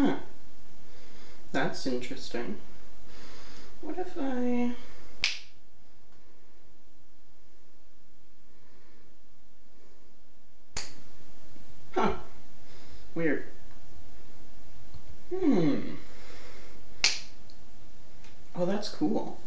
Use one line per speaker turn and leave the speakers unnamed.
Huh. that's interesting. What if I... Huh. Weird. Hmm. Oh, that's cool.